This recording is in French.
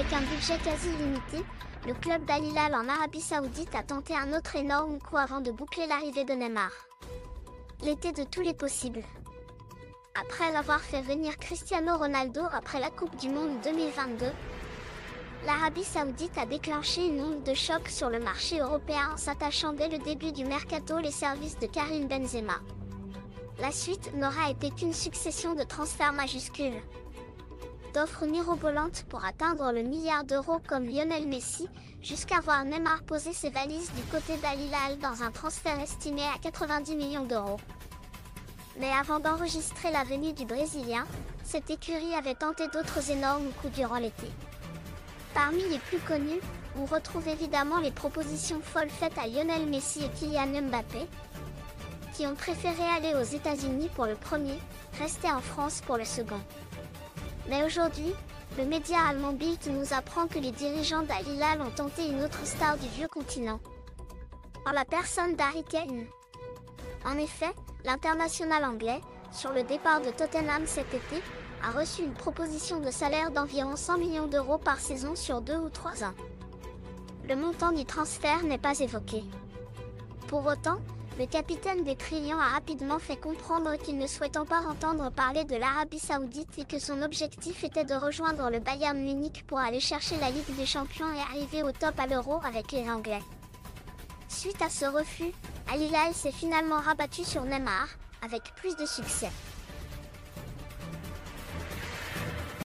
Avec un budget quasi illimité, le club d'Al Hilal en Arabie Saoudite a tenté un autre énorme coup avant de boucler l'arrivée de Neymar. L'été de tous les possibles. Après l'avoir fait venir Cristiano Ronaldo après la Coupe du Monde 2022, l'Arabie Saoudite a déclenché une onde de choc sur le marché européen en s'attachant dès le début du mercato les services de Karim Benzema. La suite n'aura été qu'une succession de transferts majuscules. D'offres mirobolantes pour atteindre le milliard d'euros comme Lionel Messi, jusqu'à voir Neymar poser ses valises du côté d'Al Hilal dans un transfert estimé à 90 millions d'euros. Mais avant d'enregistrer la venue du Brésilien, cette écurie avait tenté d'autres énormes coups durant l'été. Parmi les plus connus, on retrouve évidemment les propositions folles faites à Lionel Messi et Kylian Mbappé, qui ont préféré aller aux États-Unis pour le premier, rester en France pour le second. Mais aujourd'hui, le média allemand Bild nous apprend que les dirigeants d'Al Hilal ont tenté une autre star du vieux continent. En la personne d'Harry Kane. En effet, l'international anglais, sur le départ de Tottenham cet été, a reçu une proposition de salaire d'environ 100 millions d'euros par saison sur deux ou trois ans. Le montant du transfert n'est pas évoqué. Pour autant, le capitaine des Trillions a rapidement fait comprendre qu'il ne souhaitait pas entendre parler de l'Arabie Saoudite et que son objectif était de rejoindre le Bayern Munich pour aller chercher la Ligue des Champions et arriver au top à l'Euro avec les Anglais. Suite à ce refus, Al Hilal s'est finalement rabattu sur Neymar, avec plus de succès.